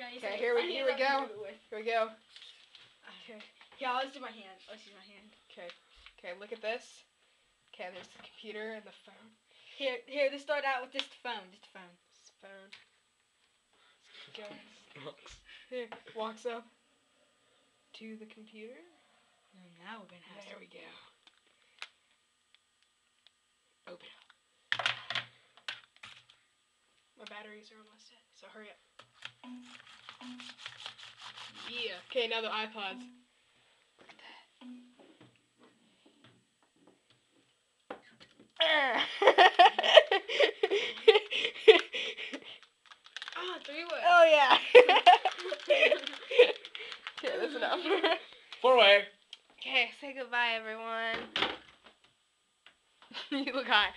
Yeah, Okay, here we- here we go. to do it with. Here we go. Okay. Yeah, let's do my hand. Let's use my hand. Okay. Okay, look at this. Okay, there's the computer and the phone. Here, here. Let's start out with just the phone. Just the phone. This phone. Goes. Here, walks up to the computer. And now we're gonna have. There we go. Open up. My batteries are almost dead, so hurry up. Yeah. Okay, now the iPods. Look at that. Ah, three way. oh yeah. okay, that's enough. Four way. Okay, say goodbye, everyone. you look high.